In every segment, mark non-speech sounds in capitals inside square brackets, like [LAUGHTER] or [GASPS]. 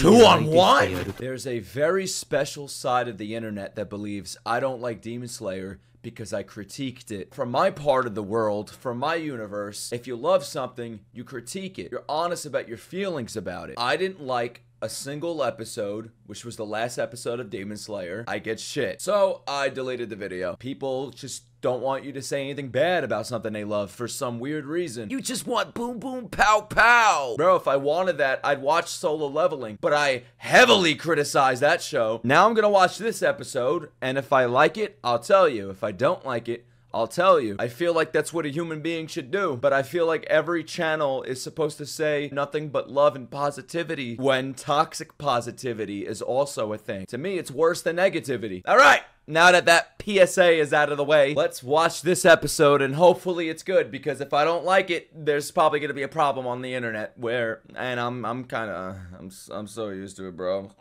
Two on one? There's a very special side of the internet that believes I don't like Demon Slayer because I critiqued it. From my part of the world, from my universe, if you love something, you critique it. You're honest about your feelings about it. I didn't like a single episode, which was the last episode of Demon Slayer. I get shit. So I deleted the video. People just don't want you to say anything bad about something they love for some weird reason. You just want boom boom pow pow. Bro, if I wanted that, I'd watch Solo Leveling, but I heavily criticize that show. Now I'm gonna watch this episode, and if I like it, I'll tell you. If I don't like it, I'll tell you. I feel like that's what a human being should do. But I feel like every channel is supposed to say nothing but love and positivity when toxic positivity is also a thing. To me, it's worse than negativity. All right. Now that that PSA is out of the way, let's watch this episode and hopefully it's good because if I don't like it, there's probably going to be a problem on the internet where and I'm I'm kind of I'm I'm so used to it, bro.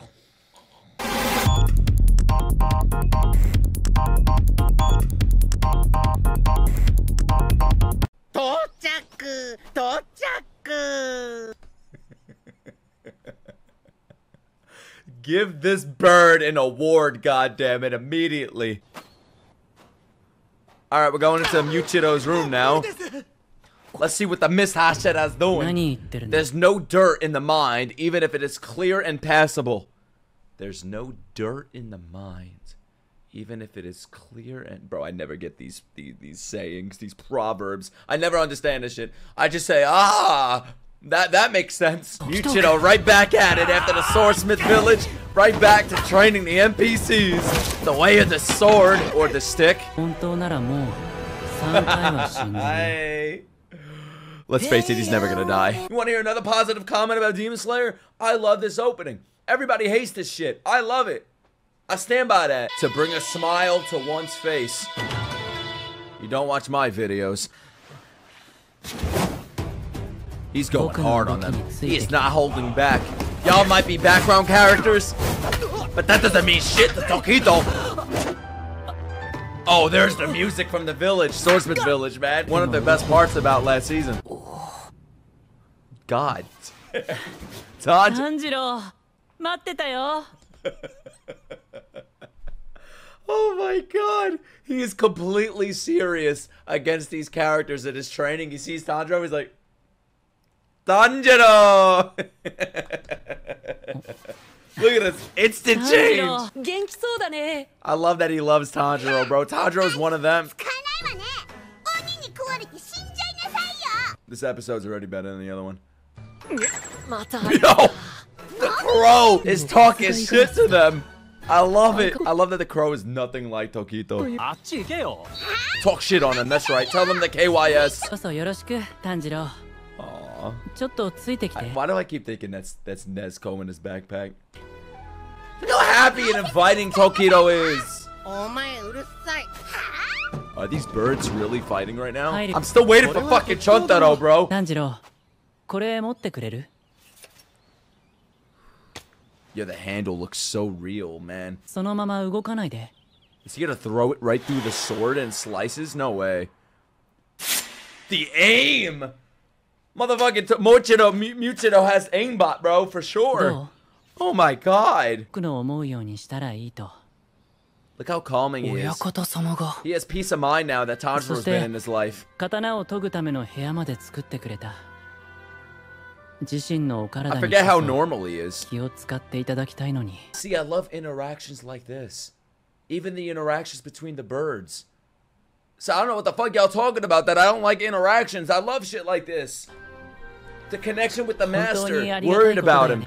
到着到着 [LAUGHS] Give this bird an award, goddammit, immediately. Alright, we're going into Muchido's room now. Let's see what the Mist Hashira's doing. There's no dirt in the mind, even if it is clear and passable. There's no dirt in the mind even if it is clear and bro i never get these, these these, sayings these proverbs i never understand this shit i just say ah that that makes sense oh, Yuchino right back at it after the swordsmith village right back to training the npcs the way of the sword or the stick hey. Let's face it, he's never gonna die. You wanna hear another positive comment about Demon Slayer? I love this opening. Everybody hates this shit. I love it. I stand by that. To bring a smile to one's face. You don't watch my videos. He's going hard on them. He is not holding back. Y'all might be background characters, but that doesn't mean shit to Tokito. Oh, there's the music from the village, Swordsmith Village, man. One of the best parts about last season. God. [LAUGHS] Todd. Oh my god. He is completely serious against these characters in his training. He sees Tanjiro, he's like, Tanjiro! [LAUGHS] Look at this instant change! I love that he loves Tanjiro, bro. Tanjiro's one of them. This episode's already better than the other one. [LAUGHS] Yo! The crow is talking shit to them. I love it. I love that the crow is nothing like Tokito. あっち行けよ Talk shit on him. That's right. Tell them the KYS. こそよろしく炭治郎 Aw. ちょっとついてきて Why do I keep thinking that's that's Nezuko in his backpack? Look how happy and inviting Tokito is. お前うるさい Are these birds really fighting right now? Hiding. I'm still waiting for fucking Chontaro, bro. 炭治郎これ持ってくれる Yeah, the handle looks so real, man. そのまま動かないで Is he gonna throw it right through the sword and slices? No way. The aim! Motherfucking t- Mochido, Mu- Muchido has aimbot, bro, for ど sure. う Oh my god. 僕の思うようにしたらいいと Look how calming he 親 is. 方様が He has peace of mind now that Tanjiro's been in his life. 刀を研ぐための部屋まで作ってくれた 自身のお I 体に forget how こそ normal he is. 気を使っていただきたいのに See, I love interactions like this. Even the interactions between the birds. So I don't know what the fuck y'all talking about that I don't like interactions. I love shit like this. The connection with the 本当 master. にありがたい Worried ことだ about よ him. ね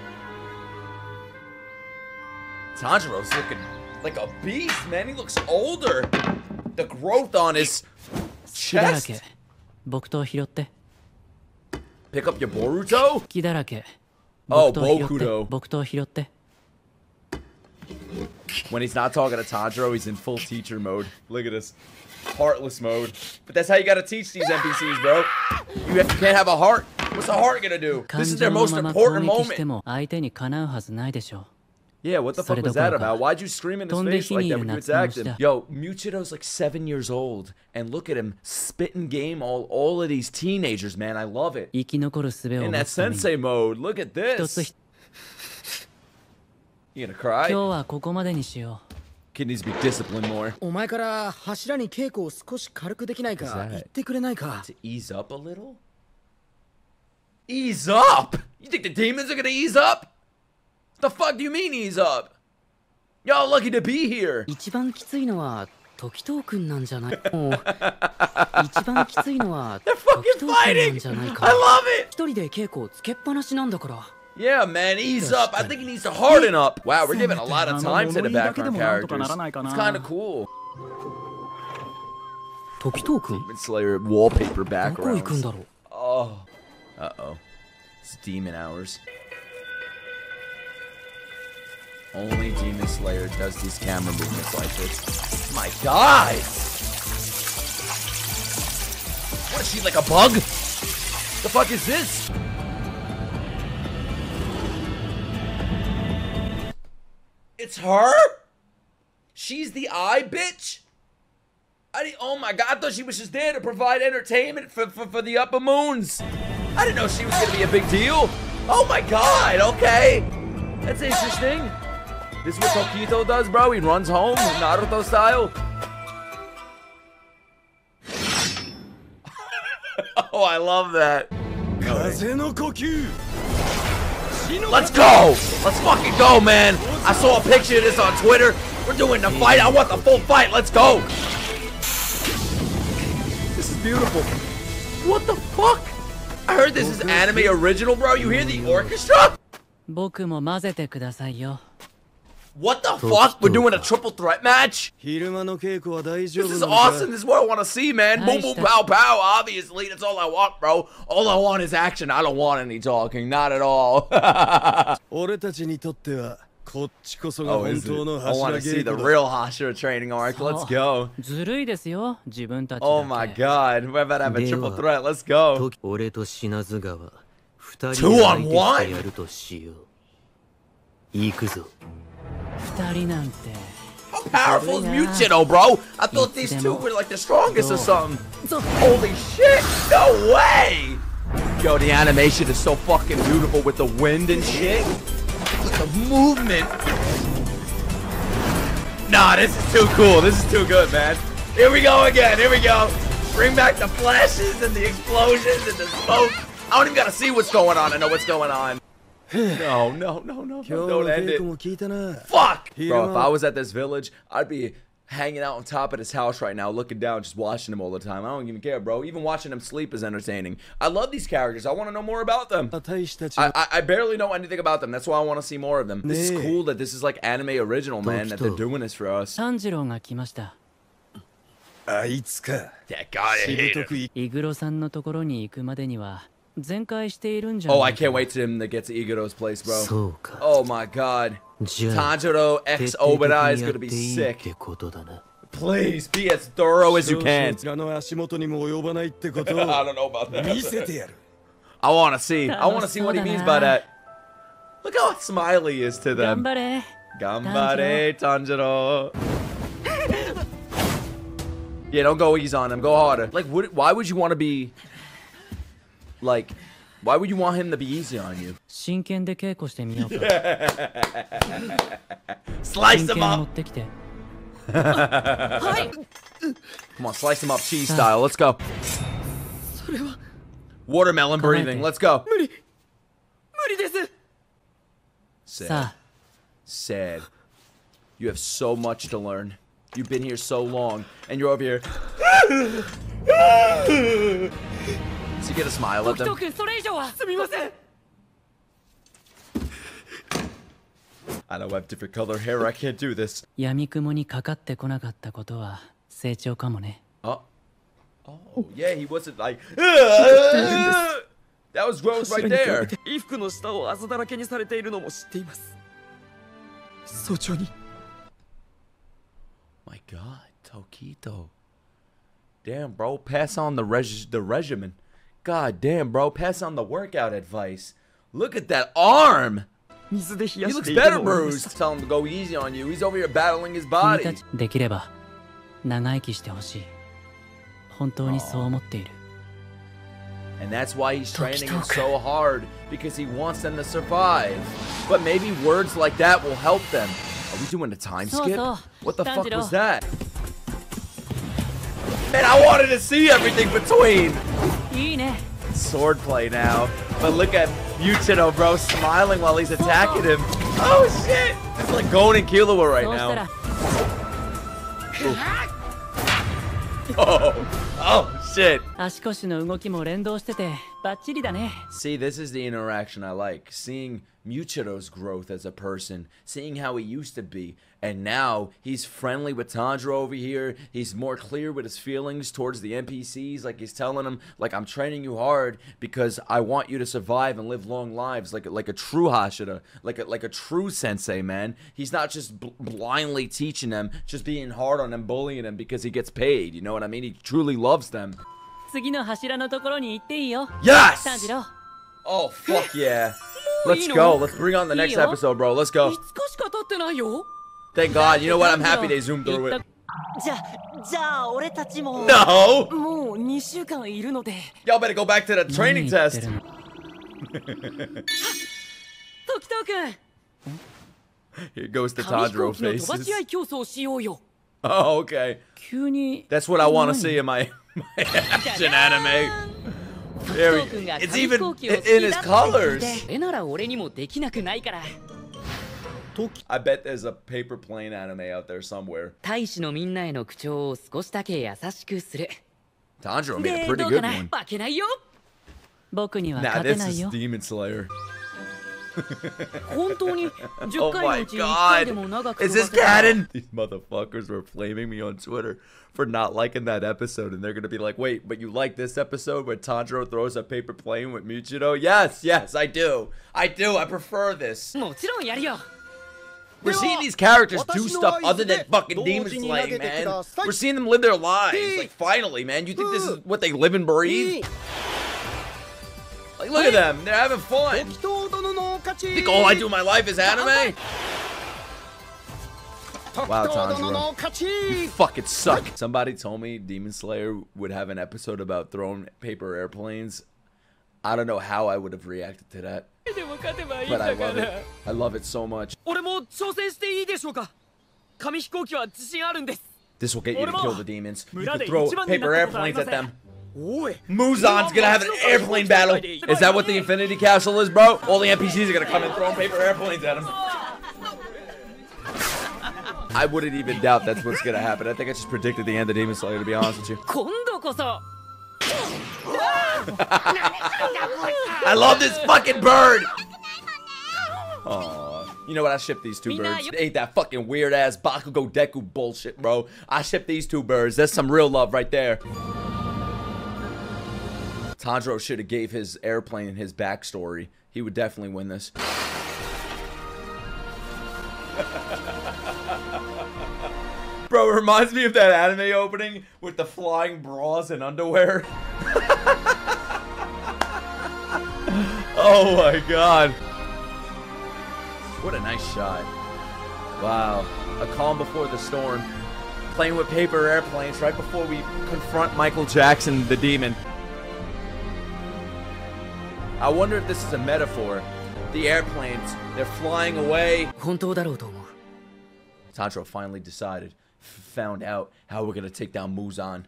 Tanjiro's looking like a beast, man. He looks older. The growth on his 木だらけ chest. 木刀拾って Pick up your Boruto? 木だらけ Oh, 木刀拾って Bokudo. 木刀拾って When he's not talking to Tanjiro, he's in full teacher mode. Look at this. Heartless mode. But that's how you gotta teach these NPCs, bro. You, have, you can't have a heart. What's a heart gonna do? 感 This is 情 their の most まま攻 important 撃して moment. Yeah, what the そ fuck れど was ころ that か about? Why'd you scream in his 飛んで face 火 に like い that る when you 夏の attacked 虫 him? だ Yo, Muchido's like seven years old, and look at him spitting game all all of these teenagers, man. I love it. 生き残る術を In 持 that つために sensei mode, look at 一つ this. ひ You gonna 今 cry? 日はここまでにしよ Kid needs to be disciplined more お前から柱に稽古を少し軽くできない What's か that? 言ってくれないか to ease up a little. Ease up? You think the demons are gonna ease up? The fuck do you mean he's up? Y'all lucky to be here. [LAUGHS] They're fucking fighting! I love it. 一人で稽古をつけっぱなしなんだから。Yeah, man, ease up. I think he needs to harden up. Wow, we're giving a lot of time to the background characters. It's kind of cool. 時透君 Slayer wallpaper background. どこ行くんだろう Oh. Uh-oh. It's demon hours. Only Demon Slayer does these camera movements like this. My god! What is she, like a bug? The fuck is this? It's her? She's the eye bitch? I didn't, oh my god, I thought she was just there to provide entertainment for, for, for the upper moons. I didn't know she was gonna be a big deal. Oh my god, okay. That's interesting. This is what Tokito does, bro. He runs home, Naruto style. [LAUGHS] oh, I love that. Let's go! Let's fucking go, man! I saw a picture of this on Twitter. We're doing the fight. I want the full fight. Let's go! This is beautiful. What the fuck? I heard this is anime original, bro. You hear the orchestra? う僕も混ぜてくださいよ What the fuck? We're doing a triple threat match? 昼間の稽古は大丈 This 夫 is なのか awesome. This is what I want to see, man. Boom, boom, pow, pow. Obviously, that's all I want, bro. All I want is action. I don't want any talking. Not at all. [LAUGHS] 俺たちにとってはこっちこそが oh, 本 is it? 当の I want 柱 to see 稽 the 古だ real Hashira training arc. Let's go. ずるいですよ自分たちだけ Oh my god. We're about to have a では triple threat. Let's go. 時俺と品津川二 Two 人で on 相手して one？やるとしよう行くぞ二人なんて How powerful is Muchino, bro? I thought these two were like the strongest or something. Holy shit! No way! Yo, the animation is so fucking beautiful with the wind and shit. With the movement. Nah, this is too cool. This is too good, man. Here we go again. Here we go. Bring back the flashes and the explosions and the smoke. I don't even gotta see what's going on. I know what's going on no, no, no, no. Don't end it. Fuck! Bro, if I was at this village, I'd be hanging out on top of his house right now, looking down, just watching him all the time. I don't even care, bro. Even watching him sleep is entertaining. I love these characters. I want to know more about them. I, I, I barely know anything about them. That's why I want to see more of them. This is cool that this is like anime original, man, that they're doing this for us. That guy, I hate him. Oh, I can't wait to him to get to Iguro's place, bro. Oh my god. Tanjiro X Obara is gonna be sick. Please be as thorough as you can. [LAUGHS] I don't know about that. I wanna see. I wanna see what he means by that. Look how smiley he is to them. Gambare, Tanjiro. Yeah, don't go easy on him. Go harder. Like, why would you want to be like, why would you want him to be easy on you? yeah. [LAUGHS] Slice him up! [LAUGHS] Come on, slice him up cheese style. Let's go. Watermelon breathing. Let's go. Sad. Sad. You have so much to learn. You've been here so long, and you're over here. [LAUGHS] Does he get a smile at 時 them? 藤君それ以上はすみません I know I have different color hair. I can't do this. 闇雲にかかってこなかったことは成長かもね Oh. Oh, yeah, he wasn't like. that was growth right 柱に比べ there. て[LAUGHS] 衣服の下をあざだらけにされているのも知っています早朝に My God, Tokito. Damn, bro, pass on the reg- the regimen. God damn, bro. Pass on the workout advice. Look at that arm. He looks better bruised. Tell him to go easy on you. He's over here battling his body. Aww. And that's why he's training so hard, because he wants them to survive. But maybe words like that will help them. Are we doing a time skip? What the fuck was that? Man, I wanted to see everything between! Swordplay now. But look at Muchino, bro, smiling while he's attacking him. Oh, shit! It's like going in Killua right now. [LAUGHS] Oh, oh, shit. See, this is the interaction I like. Seeing Muichiro's growth as a person, seeing how he used to be, and now he's friendly with Tandra over here. He's more clear with his feelings towards the NPCs, like he's telling them, like I'm training you hard because I want you to survive and live long lives, like like a true Hashira, like a, like a true sensei, man. He's not just bl blindly teaching them, just being hard on them, bullying them because he gets paid. You know what I mean? He truly loves them. 次の柱のところに行っていいよ。Yes! Oh fuck yeah. Let's go. Let's bring on the next Iyo. episode, bro. Let's go. 5日しか経ってないよ Thank God. You know what? I'm happy they zoomed through it. じゃじゃあ俺たちも No! もう2週間いるので Y'all better go back to the 何 training 言って test. るの時藤君 Here goes the 紙飛 Tanjiro 行機の飛ば faces. し合い競争をしようよ Oh, okay. 急に That's what I want to see in my, [LAUGHS] my action anime. There we go. It's even in his colors. I bet there's a paper plane anime out there somewhere. Tanjiro made a pretty good one. Nah, this is Demon Slayer. 本当に Oh 10回の my うち1回でも god. 長く Is 飛ば this せたら canon? These motherfuckers were flaming me on Twitter for not liking that episode. And they're going to be like, wait, but you like this episode where Tanjiro throws a paper plane with Michiro? Yes, yes, I do. I do. I prefer this. もちろんやるよ We're seeing these characters do stuff other than fucking demon slaying, man. We're seeing them live their lives. Like, finally, man. You think this is what they live and breathe? Like, look at them. They're having fun. I think all I do in my life is anime. Wow, Tanjiro. You fucking suck. Somebody told me Demon Slayer would have an episode about throwing paper airplanes. I don't know how I would have reacted to that. But I love it. I love it so much. This will get you to kill the demons. You can throw paper airplanes at them. Muzan's gonna have an airplane battle. Is that what the Infinity Castle is, bro? All the NPCs are gonna come and throw paper airplanes at him. I wouldn't even doubt that's what's gonna happen. I think I just predicted the end of Demon Slayer, to be honest with you. I love this fucking bird! Aww. You know what? I ship these two birds. It ain't that fucking weird ass Bakugo Deku bullshit, bro. I ship these two birds. That's some real love right there. Tanjiro should have gave his airplane his backstory. He would definitely win this. [LAUGHS] Bro, it reminds me of that anime opening with the flying bras and underwear. [LAUGHS] oh my god. What a nice shot. Wow. A calm before the storm. Playing with paper airplanes right before we confront Michael Jackson, the demon. I wonder if this is a metaphor. The airplanes, they're flying away. Tanjiro finally decided, found out how we're gonna take down Muzan.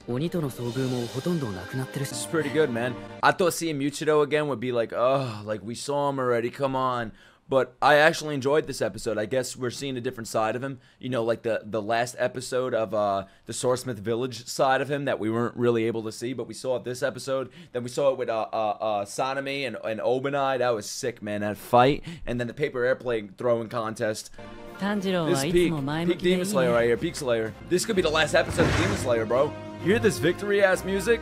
is pretty good, man. I thought seeing Muchido again would be like, oh, like we saw him already, come on. But I actually enjoyed this episode. I guess we're seeing a different side of him. You know, like the the last episode of uh, the Swordsmith Village side of him that we weren't really able to see, but we saw it this episode. Then we saw it with uh, uh, uh Sanemi and and Obanai. That was sick, man. That fight, and then the paper airplane throwing contest. This peak, peak Demon Slayer right here, Peak Slayer. This could be the last episode of Demon Slayer, bro. You hear this victory ass music?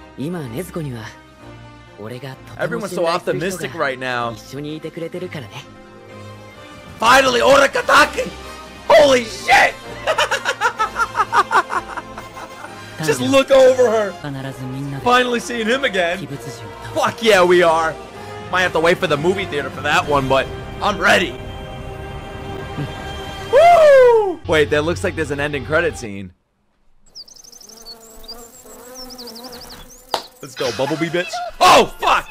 Everyone's so optimistic right now. Finally, Orakataki! Holy shit! [LAUGHS] Just look over her! Finally seeing him again! Fuck yeah, we are! Might have to wait for the movie theater for that one, but I'm ready! [LAUGHS] Woo! Wait, that looks like there's an ending credit scene. Let's go, Bumblebee bitch. Oh, fuck!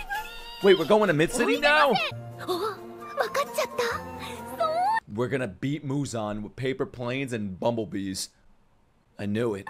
Wait, we're going to Mid-City now? [GASPS] We're gonna beat Muzan with paper planes and bumblebees. I knew it.